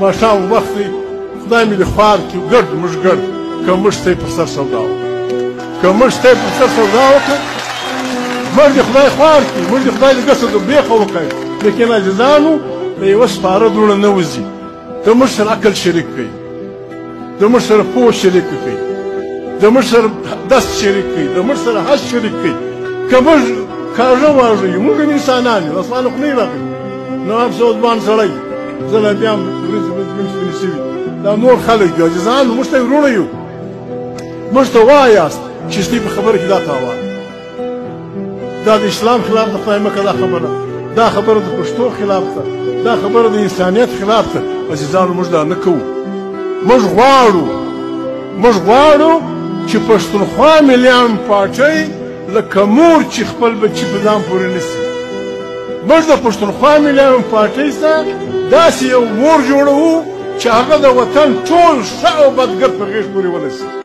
ماښام وخت دی خدای مې د خوار کې ګډ موږ ګډ که موږ ته یې پر سر سودا وکړه که موږ ته یې پر سر سودا وکړه موږ د خدای خوار کې موږ د خدای د ګسه د بېخه وکړي لیکن عزیزانو د یوه سپاره دوړه نه وځي ته موږ سره عقل شریک کړئ د موږ سره پوه شریک کړئ د موږ سره دست شریک کړئ د موږ سره هست شریک کړئ که موږ کاږه واږه یو موږ هم انسانان یو اسمان خو نه یې راغلي نو هم څه ځوان سړی زه لا بیا هم ورځې ورځې موږ سپینې شوي دا نور خلک یو عزیزان موږ ته یې وروڼه یو موږ ته وایاست چې ستاسو په خبره کې دا تاوان دا د اسلام خلاف ده خدای مکه دا خبره دا خبره د پښتو خلاف ده دا خبره د انسانیت خلاف ده عزیزانو موږ دا نه کوو موږ غواړو موږ غواړو چې پښتونخوا ملیان پاټۍ لکه مور چې خپل بچي په ځان پورې نیسي موږ د پښتونخوا ملیان پاټۍ سره داسې یو مور جوړوو چې هغه د وطن ټول ښه او بدګر په غېږ پورې ونیسي